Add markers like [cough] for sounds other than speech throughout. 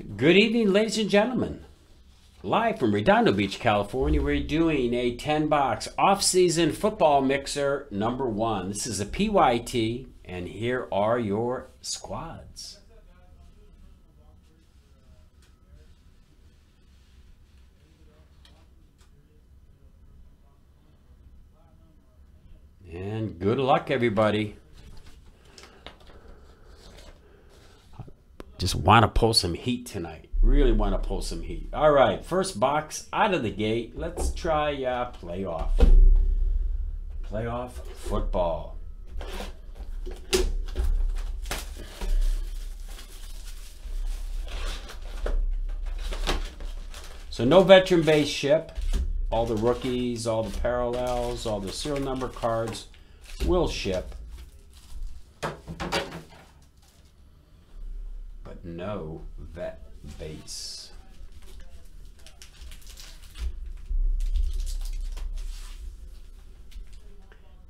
Good evening, ladies and gentlemen. Live from Redondo Beach, California, we're doing a 10 box off season football mixer number one. This is a PYT, and here are your squads. And good luck, everybody. Just want to pull some heat tonight. Really want to pull some heat. All right, first box out of the gate. Let's try uh, playoff. Playoff football. So no veteran base ship. All the rookies, all the parallels, all the serial number cards will ship. No vet base.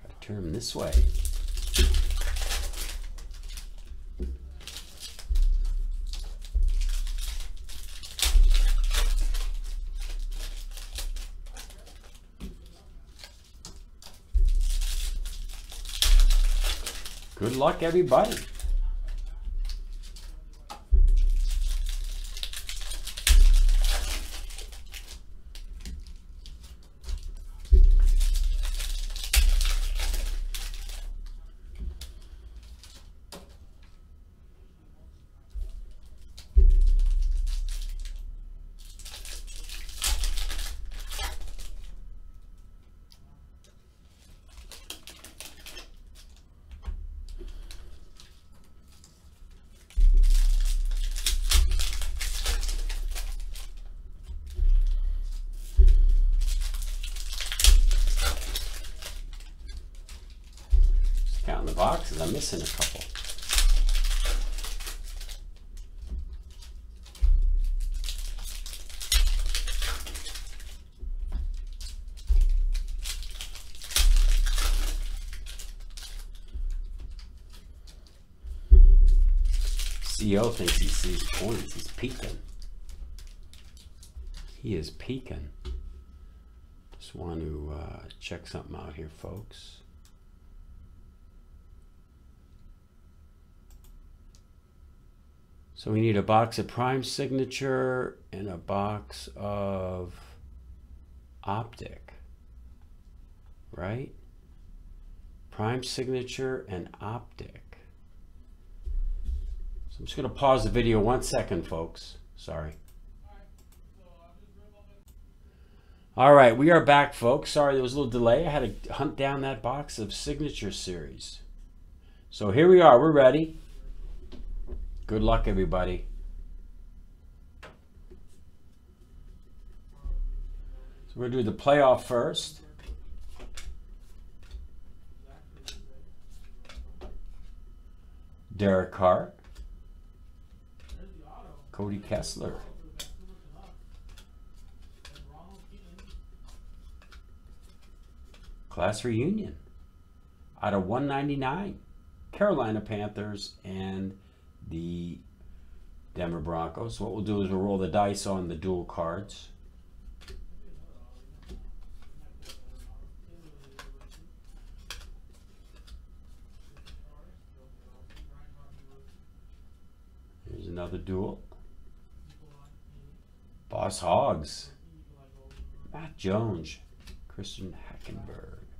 Gotta turn them this way. Good luck, everybody. Missing a couple. CO thinks he sees points. He's peeking. He is peeking. Just want to uh, check something out here, folks. So we need a box of prime signature and a box of optic, right? Prime signature and optic. So I'm just going to pause the video one second, folks. Sorry. All right, we are back, folks. Sorry, there was a little delay. I had to hunt down that box of signature series. So here we are. We're ready. Good luck, everybody. So we're going to do the playoff first. Derek Carr. Cody Kessler. Class reunion. Out of 199. Carolina Panthers and the Denver Broncos. What we'll do is we'll roll the dice on the dual cards. Here's another duel. Boss Hogs. Matt Jones. Christian Hackenberg.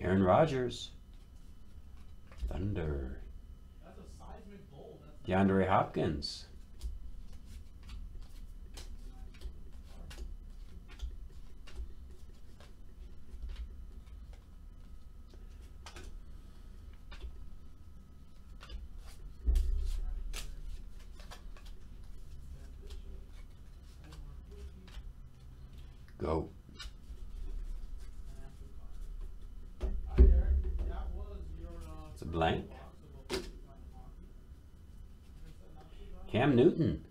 Aaron Rodgers. Thunder. DeAndre Hopkins. Go. It's a blank. Cam Newton.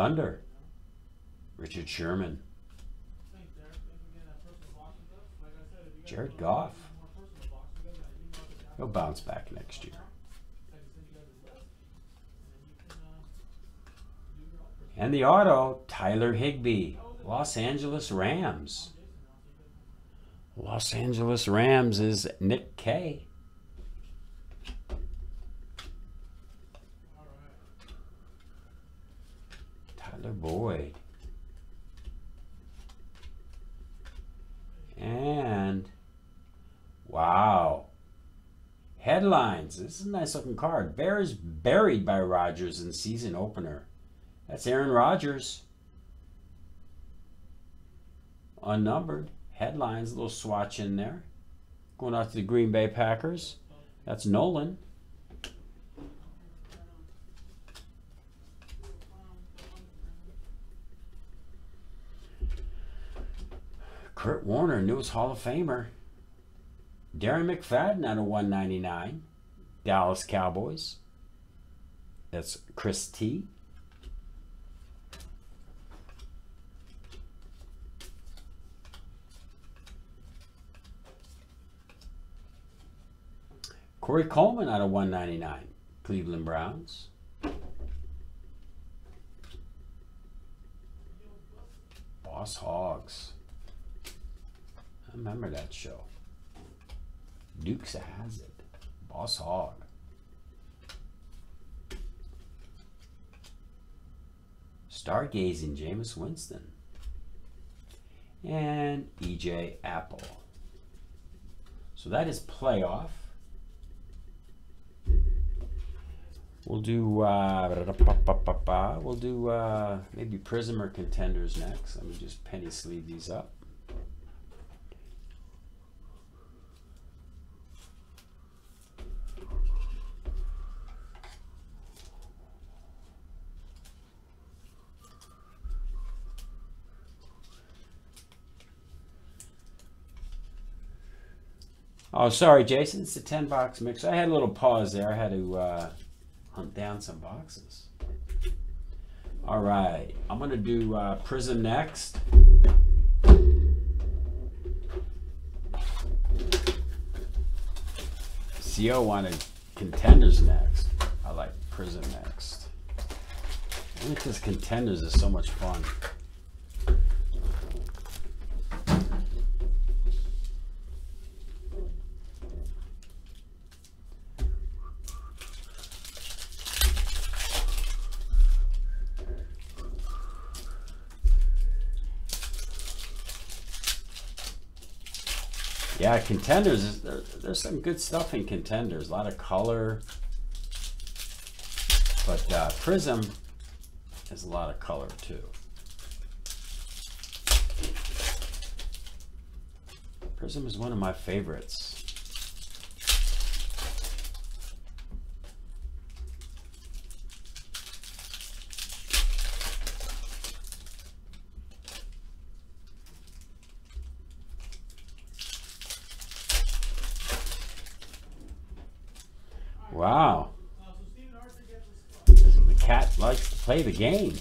Thunder. Richard Sherman. Jared Goff. He'll bounce back next year. And the auto, Tyler Higbee, Los Angeles Rams. Los Angeles Rams is Nick K. Tyler Boyd. And wow. Headlines. This is a nice looking card. Bears buried by Rodgers in season opener. That's Aaron Rodgers. Unnumbered. Headlines, a little swatch in there. Going out to the Green Bay Packers. That's Nolan. Kurt Warner, newest Hall of Famer. Darren McFadden out of 199. Dallas Cowboys. That's Chris T. Corey Coleman out of 199. Cleveland Browns. Boss Hogs. I remember that show. Dukes of Hazzard, Boss Hog. Stargazing Jameis Winston. And EJ Apple. So that is playoff. We'll do uh, we'll do uh, maybe Prism or Contenders next. Let me just penny sleeve these up. Oh, sorry, Jason. It's a 10 box mix. I had a little pause there. I had to uh, hunt down some boxes. All right. I'm going to do uh, Prism next. CO wanted Contenders next. I like Prism next. I think this Contenders is so much fun. Yeah, contenders. There, there's some good stuff in contenders. A lot of color, but uh, Prism has a lot of color too. Prism is one of my favorites. Wow. The cat likes to play the game.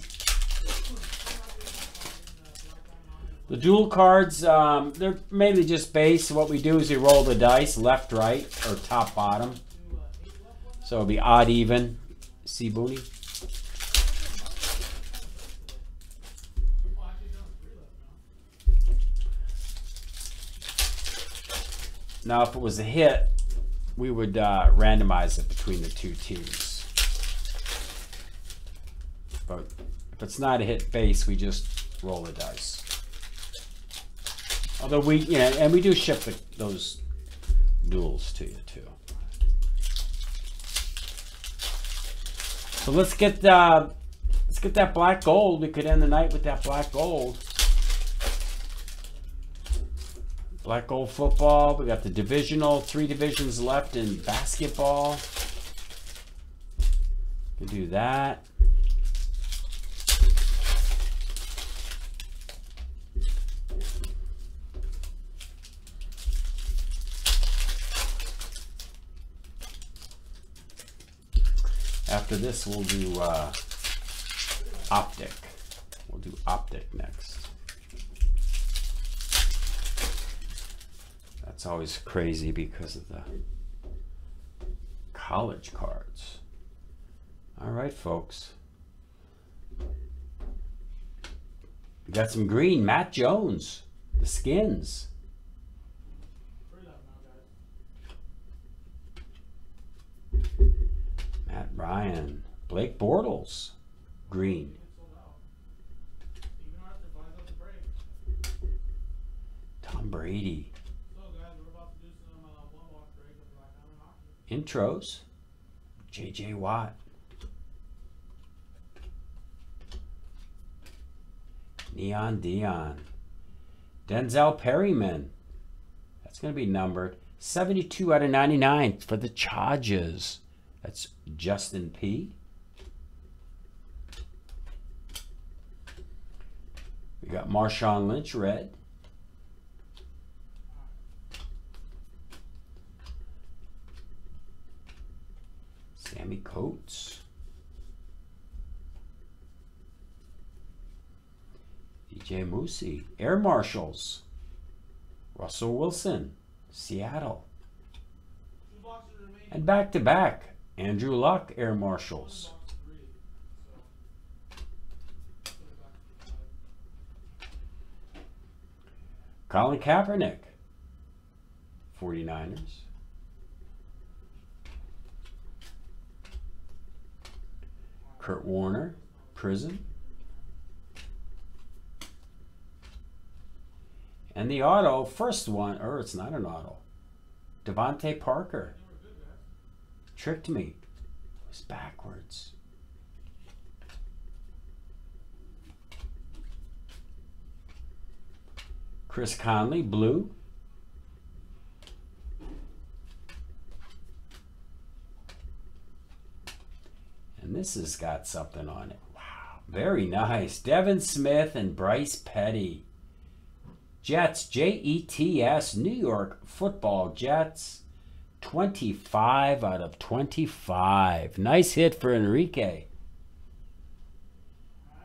The dual cards, um, they're mainly just base. What we do is we roll the dice left, right, or top, bottom. So it'll be odd, even. See, Booney? Now, if it was a hit, we would uh, randomize it between the two teams. But if it's not a hit base, we just roll the dice. Although we, yeah, and we do ship the, those duels to you too. So let's get uh, let's get that black gold. We could end the night with that black gold. Black Gold football. We got the divisional, three divisions left in basketball. Can do that. After this, we'll do uh, Optic. We'll do Optic next. That's always crazy because of the college cards. All right, folks. We got some green. Matt Jones, the skins. Matt Ryan, Blake Bortles, green. Tom Brady. Intros. JJ Watt. Neon Deion. Denzel Perryman. That's going to be numbered 72 out of 99 for the Chargers. That's Justin P. We got Marshawn Lynch red. Sammie Coates. DJ Moosey. Air Marshals. Russell Wilson. Seattle. And back to back, Andrew Luck Air Marshals. Colin Kaepernick, 49ers. Kurt Warner, Prism. And the auto, first one, or it's not an auto. DeVante Parker. Tricked me. It was backwards. Chris Conley, blue. And this has got something on it. Wow. Very nice. Devin Smith and Bryce Petty. Jets, J E T S, New York football Jets. 25 out of 25. Nice hit for Enrique.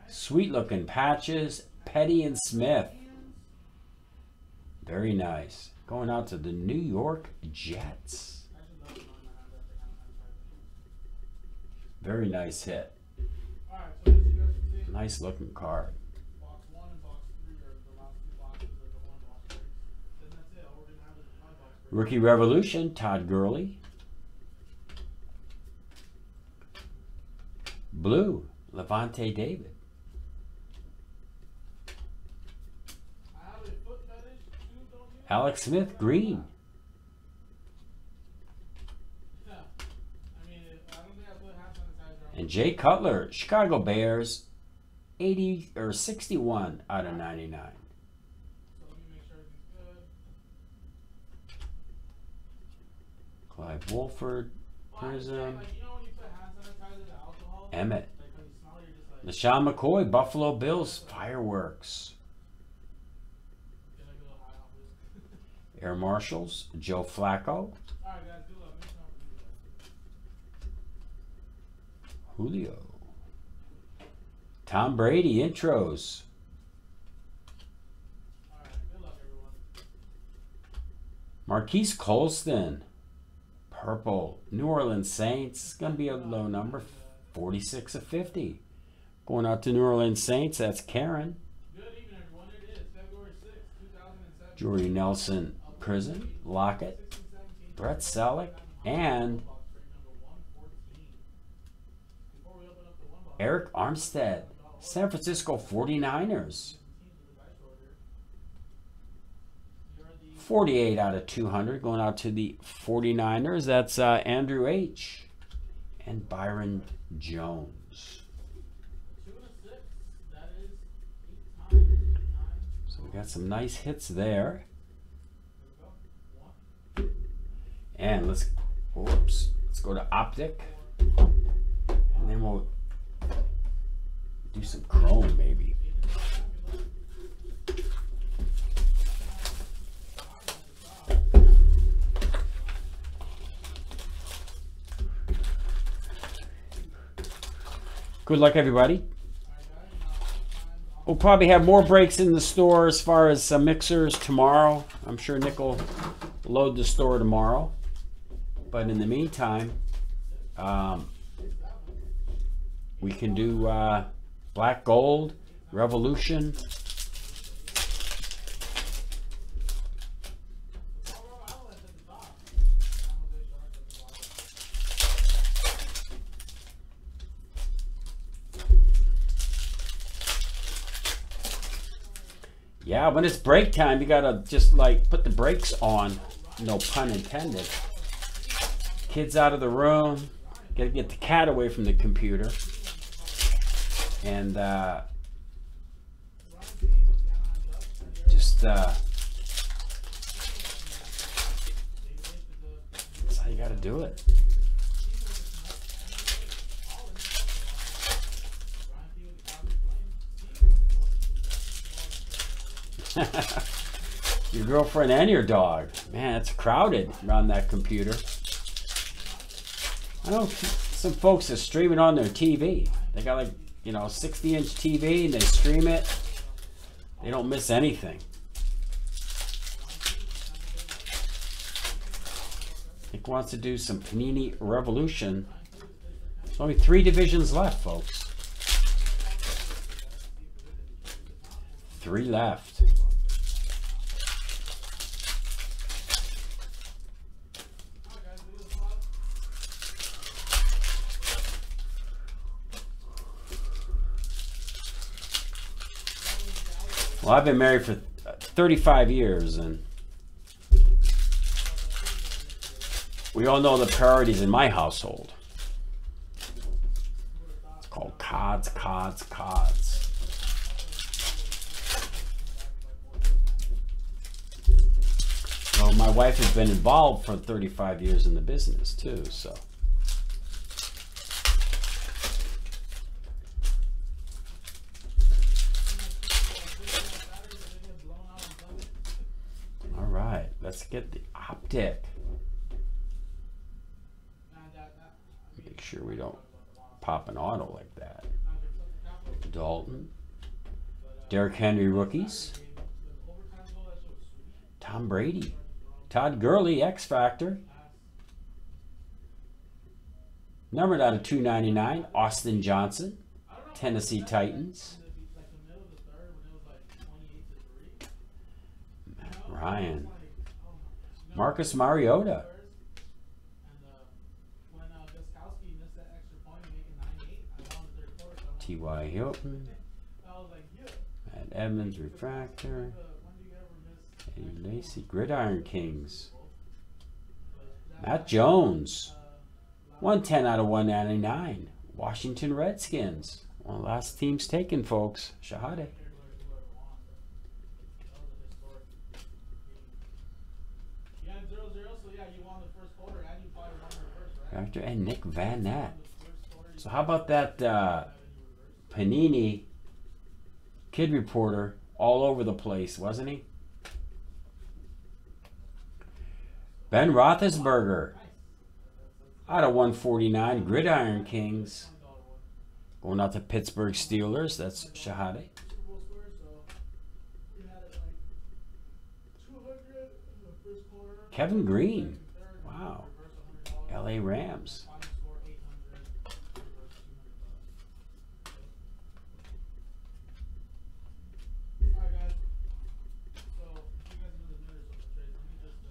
Sweet looking patches. Petty and Smith. Very nice. Going out to the New York Jets. Very nice hit. Nice looking card. Rookie Revolution, Todd Gurley. Blue, Lavonte David. Alex Smith, green. And Jay Cutler, Chicago Bears, 80 or 61 out of 99. Clive Walford, Prism, Emmett, LeSean McCoy, Buffalo Bills, Fireworks. [laughs] Air Marshals, Joe Flacco. Julio. Tom Brady intros. Marques Colston. Purple. New Orleans Saints. Going to be a low number. 46 of 50. Going out to New Orleans Saints. That's Karen. Jordy Nelson. Prism. Lockett. Brett Selleck. And Arik Armstead. San Francisco 49ers. 48 out of 200 going out to the 49ers. That's uh, Andrew H. and Byron Jones. So we got some nice hits there. And let's, whoops, let's go to Optic. And then we'll do some chrome maybe. Good luck, everybody. we'll probably have more breaks in the store as far as uh, mixers tomorrow. I'm sure Nick will load the store tomorrow. But in the meantime, um, we can do uh, Black Gold, Revolution. Yeah, when it's break time, you gotta just like put the brakes on. No pun intended. Kids out of the room. Gotta get the cat away from the computer. And uh, just uh, that's how you gotta do it. [laughs] your girlfriend and your dog. Man, it's crowded around that computer. I know some folks are streaming on their TV. They got like, you know, 60 inch TV and they stream it. They don't miss anything. Nick wants to do some Panini Revolution. There's only three divisions left, folks. Three left. Well, I've been married for 35 years, and we all know the priorities in my household. It's called CODs, CODs, CODs. Well, my wife has been involved for 35 years in the business, too, so. let's get optic. Make sure we don't pop an auto like that. Dalton. Derrick Henry rookies. Tom Brady. Todd Gurley, X Factor. Numbered out of 299, Austin Johnson, Tennessee Titans. Matt Ryan. Marcus Mariota. T.Y. Hilton. Matt Evans, Refractor. Eddie Lacy, Gridiron Kings. Matt Jones. 110 out of 199. Washington Redskins. One of the last teams taken, folks. Shahade. And Nick Van Nat. So how about that uh, Panini kid reporter all over the place, wasn't he? Ben Roethlisberger out of 149, Gridiron Kings. Going out to Pittsburgh Steelers, that's Shahade. Kevin Greene. LA Rams.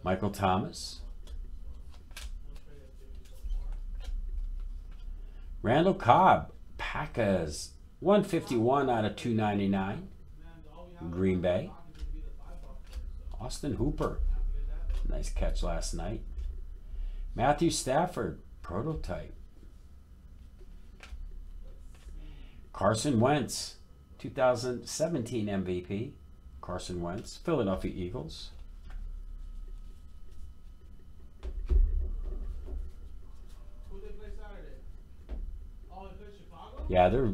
Michael Thomas. Randall Cobb, Packers, 151 out of 299. Green Bay. Austin Hooper, nice catch last night. Matthew Stafford, prototype. Carson Wentz, 2017 MVP. Carson Wentz, Philadelphia Eagles. Yeah, they're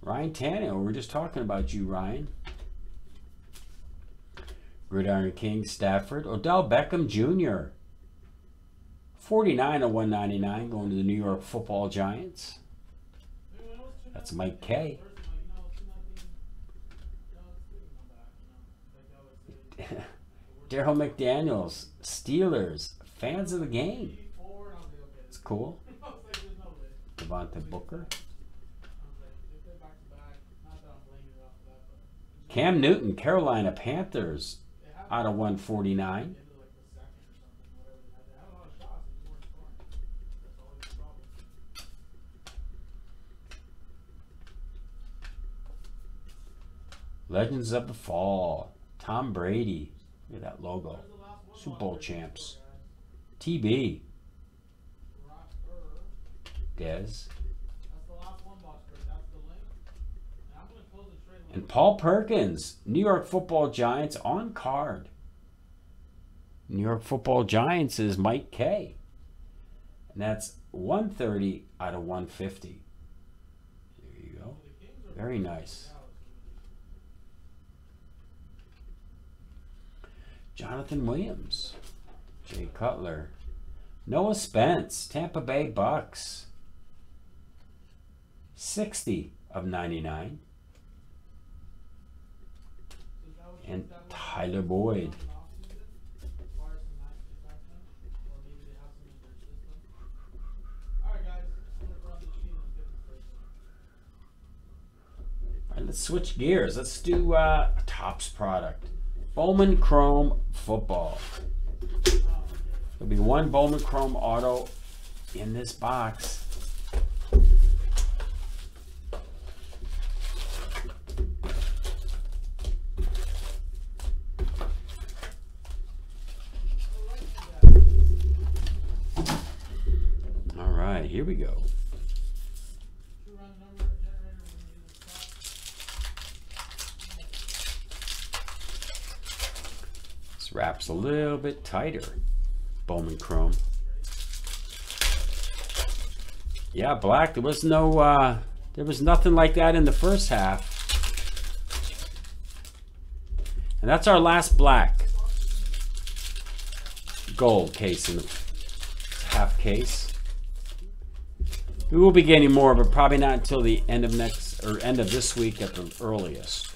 Ryan Tannehill. We are just talking about you, Ryan. Gridiron King, Stafford. Odell Beckham Jr. 49 of 199 going to the New York football Giants. That's Mike K. [laughs] Darryl McDaniels, Steelers, fans of the game. It's cool. Devontae Booker. Cam Newton, Carolina Panthers, out of 149. Legends of the Fall. Tom Brady. Look at that logo. Super Bowl champs. TB. Dez. And Paul Perkins, New York Football Giants on card. New York Football Giants is Mike K. And that's 130 out of 150. There you go. Very nice. Jonathan Williams, Jay Cutler, Noah Spence, Tampa Bay Bucks, 60 of 99, and Tyler Boyd. All right, let's switch gears. Let's do uh, a Topps product. Bowman Chrome Football. There'll be one Bowman Chrome Auto in this box. All right, here we go. This wraps a little bit tighter. Bowman Chrome. Yeah, black. There was no, uh, there was nothing like that in the first half. And that's our last black gold case in the half case. We will be getting more, but probably not until the end of next or end of this week at the earliest.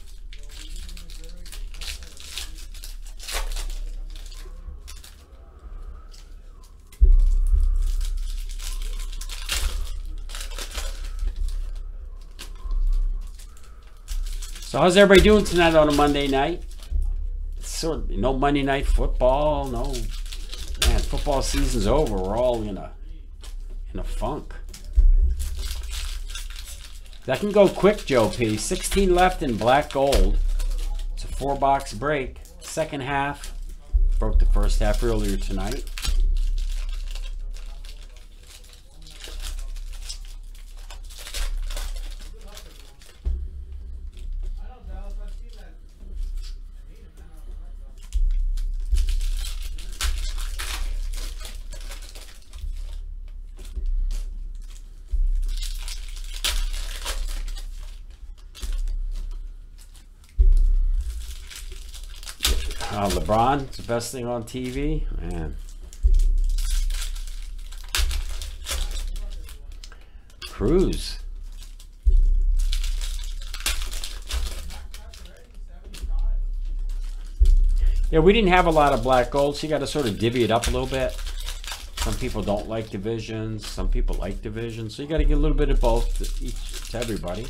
So how's everybody doing tonight on a Monday night? Sort of no Monday night football, no man, football season's over. We're all in a in a funk. That can go quick, Joe P. 16 left in black gold. It's a four box break. Second half. Broke the first half earlier tonight. Uh, LeBron, it's the best thing on TV. Man. Cruz. Yeah, we didn't have a lot of black gold, so you got to sort of divvy it up a little bit. Some people don't like divisions. Some people like divisions. So you got to get a little bit of both to, each, to everybody.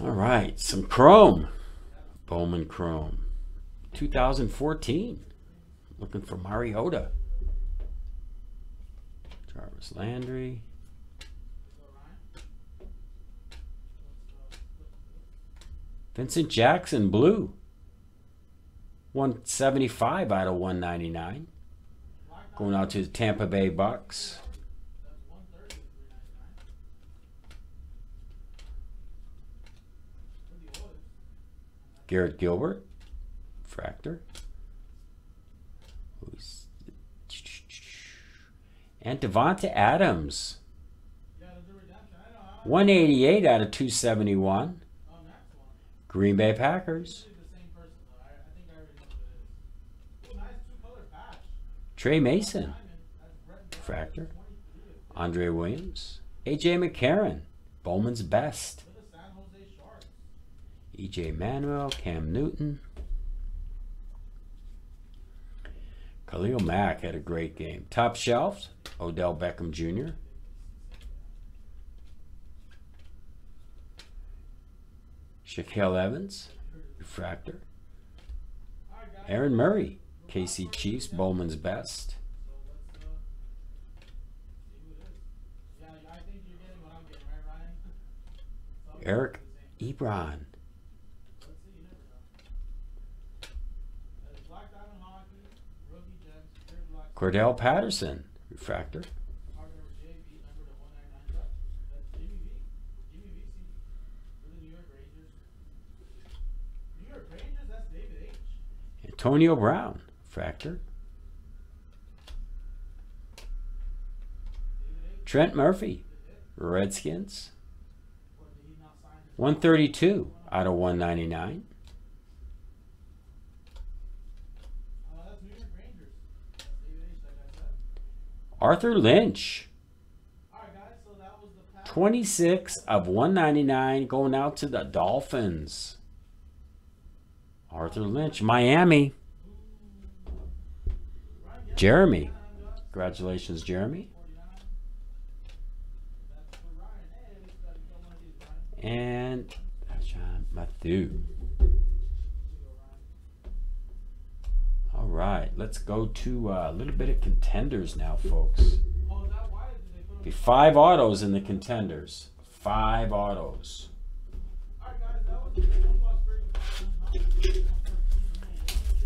All right, some chrome. Bowman Chrome. 2014. Looking for Mariota. Jarvis Landry. Vincent Jackson, blue. 175 out of 199. Going out to the Tampa Bay Bucks. Garrett Gilbert, Fractor. And Davante Adams. 188 out of 271. Green Bay Packers. Tre Mason. Fractor. Andre Williams. A.J. McCarron. Bowman's best. EJ Manuel. Cam Newton. Khalil Mack had a great game. Top shelves. Odell Beckham Jr. Shaquelle Evans, Refractor. Aaron Murray, KC Chiefs, Bowman's best. Eric Ebron. Cordell Patterson, Refractor. Antonio Brown, Fractor. Trent Murphy, Redskins. 132 out of 199. Arthur Lynch. 26 of 199 going out to the Dolphins. Arthur Lynch, Miami. Jeremy. Congratulations, Jeremy. And Matthew. Right, let's go to uh, a little bit of contenders now, folks. Be five autos in the contenders. Five autos.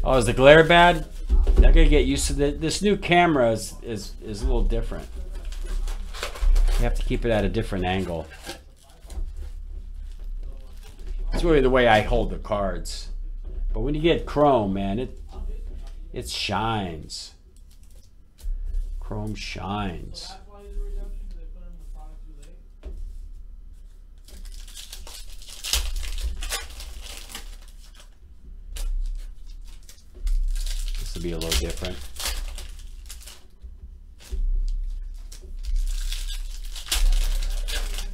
Oh, is the glare bad? I gotta get used to the, this new camera is, is is a little different. You have to keep it at a different angle. It's really the way I hold the cards. But when you get chrome, man, it it shines. Chrome shines. This will be a little different.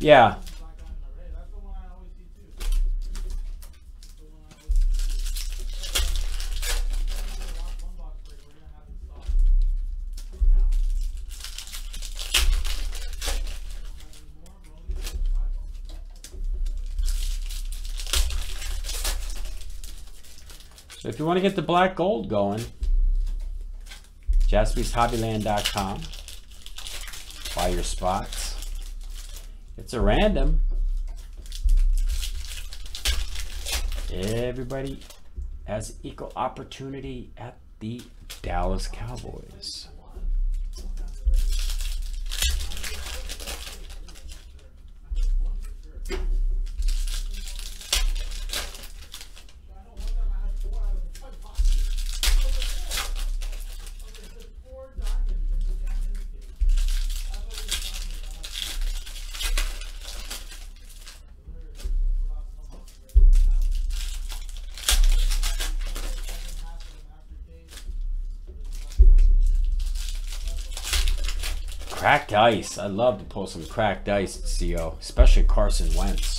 Yeah. If you want to get the black gold going, jaspyshobbyland.com. Buy your spots. It's a random. Everybody has equal opportunity at the Dallas Cowboys. Cracked ice. I love to pull some cracked ice CO, especially Carson Wentz.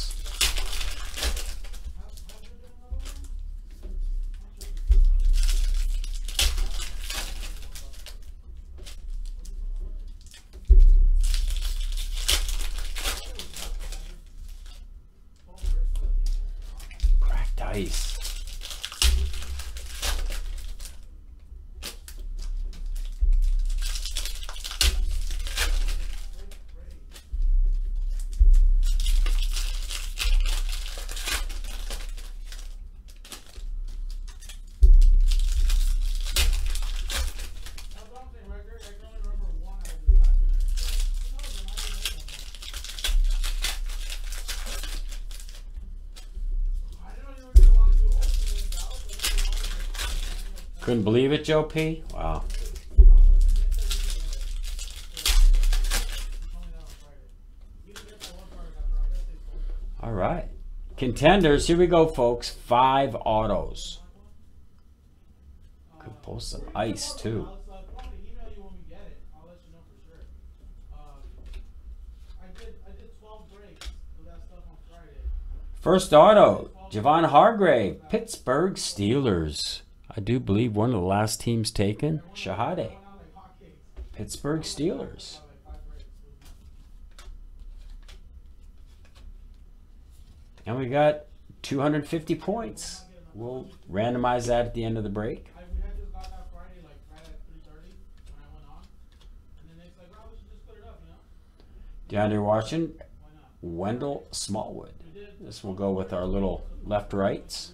bit, Joe P? Wow. All right. Contenders, here we go, folks. Five autos. Could pull some ice, too. First auto, Javon Hargrave, Pittsburgh Steelers. I do believe one of the last teams taken, Shahade. Pittsburgh Steelers. And we got 250 points. We'll randomize that at the end of the break. Down there watching Wendell Smallwood. This will go with our little left rights.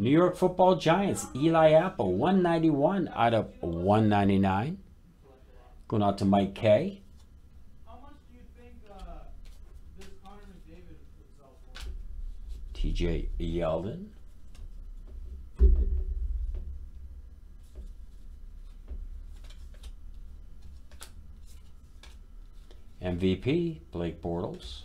New York Football Giants, Eli Apple, 191 out of 199. Going out to Mike K. TJ Yeldon. MVP, Blake Bortles.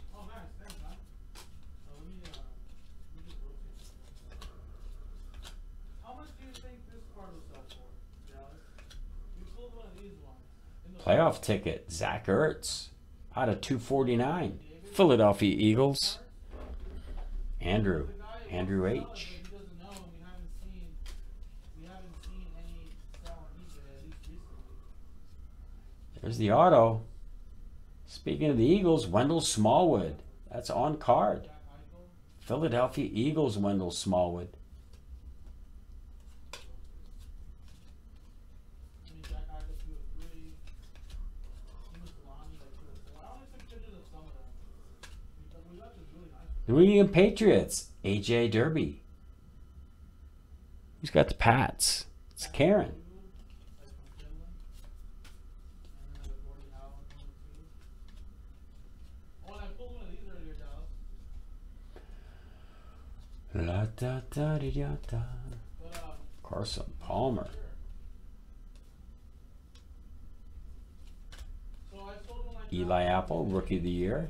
playoff ticket. Zach Ertz out of 249. Philadelphia Eagles. Andrew. Andrew H. There's the auto. Speaking of the Eagles, Wendell Smallwood. That's on card. Philadelphia Eagles, Wendell Smallwood. New England Patriots, AJ Derby. Who's got the Pats? It's Karen. La da da da da da. Carson Palmer. Eli Apple, Rookie of the Year.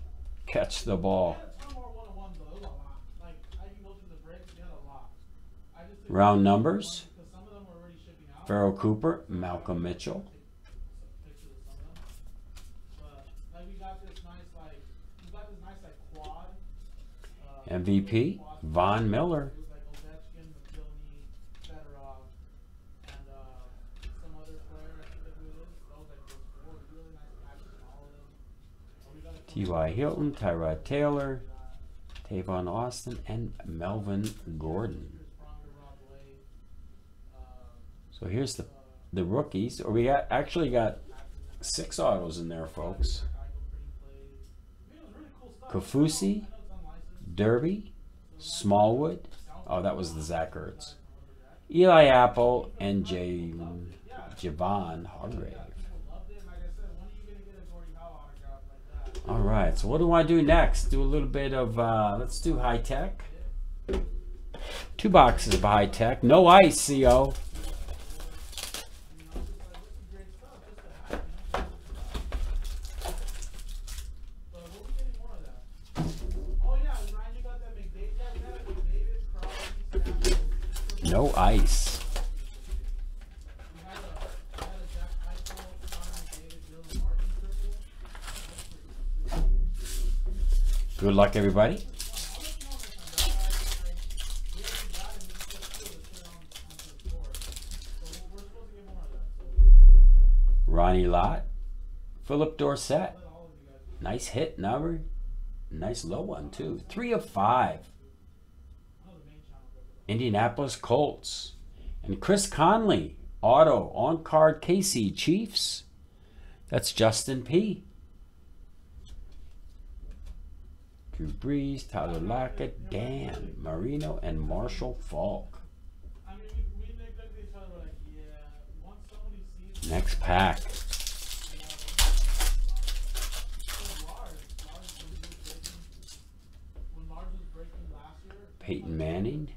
catch the ball. Round numbers. Pharoh Cooper, Malcolm Mitchell. MVP, Von Miller. T.Y. Hilton, Tyrod Taylor, Tavon Austin, and Melvin Gordon. So here's the, the rookies. Or we got, actually got six autos in there, folks. Kaufusi, Derby, Smallwood. Oh, that was the Zach Ertz. Eli Apple and Jay Javon Hargrave. All right. So what do I do next? Do a little bit of uh, let's do high tech. Two boxes of high tech. No ice, CO. No ice. Good luck, everybody. Ronnie Lott, Phillip Dorsett. Nice hit number. Nice low one, too. Three of five. Indianapolis Colts. And Chris Conley, auto on card KC Chiefs. That's Justin P. Drew Brees, Tyler Lockett, Dan Marino, and Marshall Faulk. Next pack. Peyton Manning,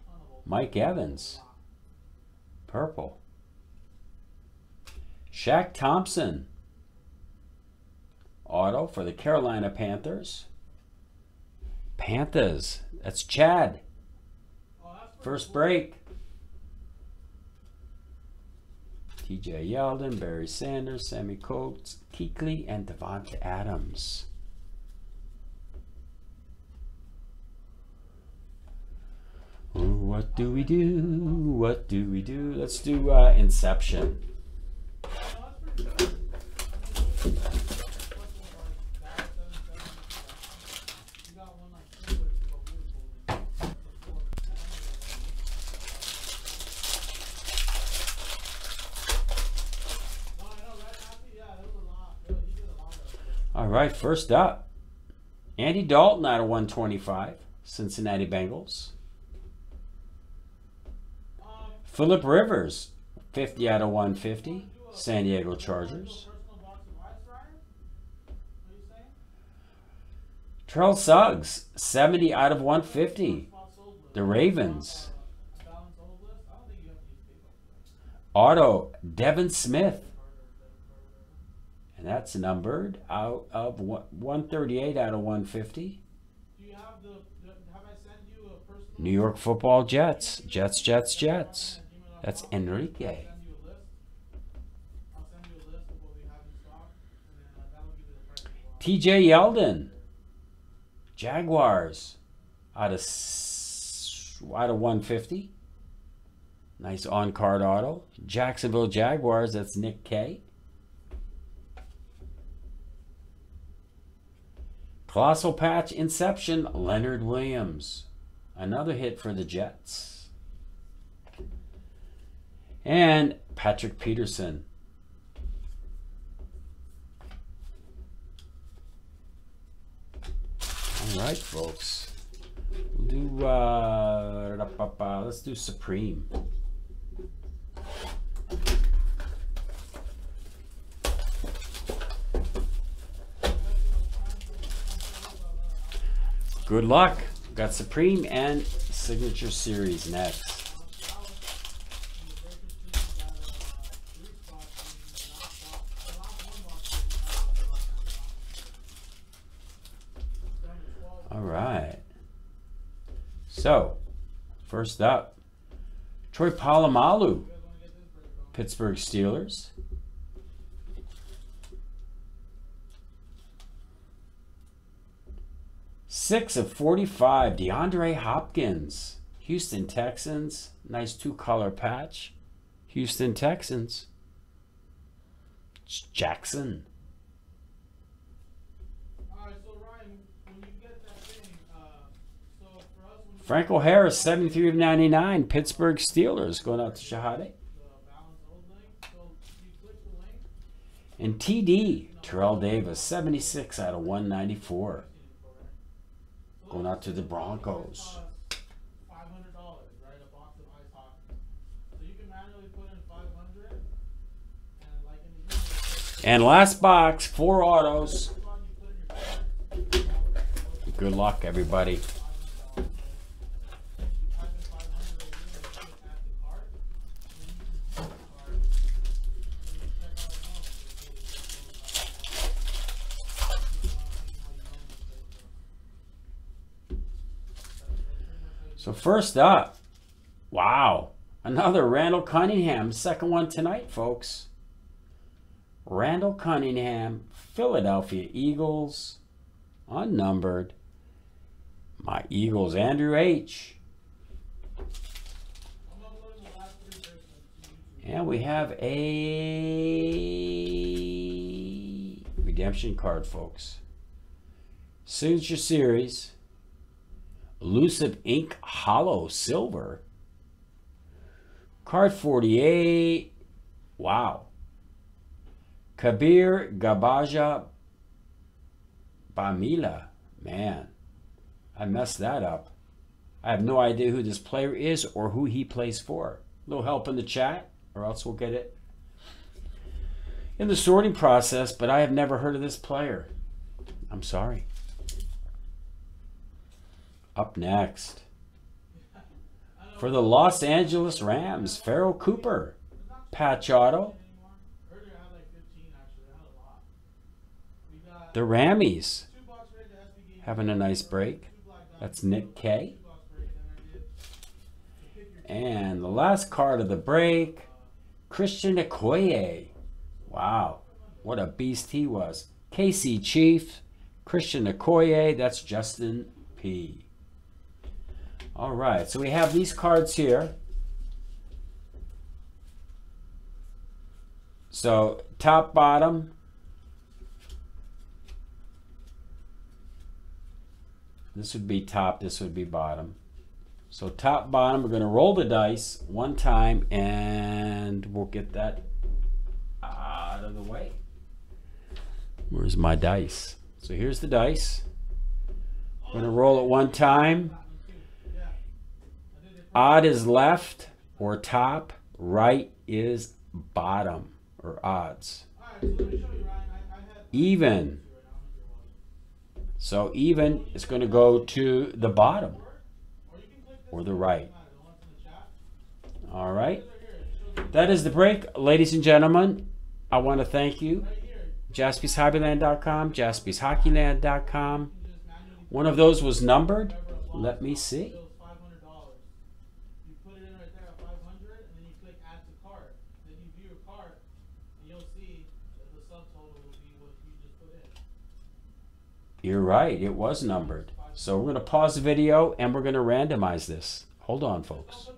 Mike Evans, purple. Shaq Thompson, auto for the Carolina Panthers. Panthers, that's Chad. First break. TJ Yeldon, Barry Sanders, Sammie Coates, Kuechly, and Davante Adams. Ooh, what do we do? What do we do? Let's do uh, Inception. Right, first up, Andy Dalton out of 125, Cincinnati Bengals. Philip Rivers, 50 out of 150, San Diego Chargers. Terrell Suggs, 70 out of 150, the Ravens. Auto, Devin Smith. And that's numbered out of 138 out of 150. New York football Jets. Jets, Jets, Jets. That's Enrique. TJ Yeldon. Jaguars. Out of out of 150. Nice on card auto. Jacksonville Jaguars. That's Nick K. Colossal Patch Inception. Leonard Williams. Another hit for the Jets. And Patrick Peterson. All right, folks. We'll do, uh, let's do Supreme. Good luck. Got Supreme and Signature Series next. All right. So, first up, Troy Polamalu, Pittsburgh Steelers. Six of 45, DeAndre Hopkins, Houston Texans. Nice two color patch. Houston Texans. It's Jackson. Franco Harris, 73 of 99. Pittsburgh Steelers going out to Shahade. And TD, Terrell Davis, 76 out of 194. Going out to the Broncos. Costs Five hundred dollars, right? A box of ice hockey. So you can manually put in five hundred, and like in the universe, And last box, four autos. you put in your card, Good luck, everybody. So first up, wow, another Randall Cunningham, second one tonight, folks. Randall Cunningham, Philadelphia Eagles, unnumbered. My Eagles, Andrew H. And we have a redemption card, folks. Signature Series, Elusive Ink Holo Silver, card 48. Wow. Kabir Gabaja Bamila. Man, I messed that up. I have no idea who this player is or who he plays for. A little help in the chat, or else we'll get it in the sorting process, but I have never heard of this player. I'm sorry. Up next, for the Los Angeles Rams, Pharoh Cooper, patch auto. The Rammies having a nice break. That's Nick K. And the last card of the break, Christian Okoye. Wow, what a beast he was. KC Chief, Christian Okoye, that's Justin P. All right, so we have these cards here. So top, bottom. This would be top, this would be bottom. So top, bottom, we're gonna roll the dice one time and we'll get that out of the way. Where's my dice? So here's the dice. We're gonna roll it one time. Yeah. I did it Odd is left or top, right is bottom or odds. Even. So even is gonna go to the bottom Or the right. All right. That is the break, ladies and gentlemen. I want to thank you. just manually One of those was numbered. Let me see. It was five hundred dollars. You put it in right there at five hundred, and then you click add to cart. Then you view your cart, and you'll see that the subtotal will be what you just put in. You're right, it was numbered. So we're going to pause the video and we're going to randomize this. Hold on, folks.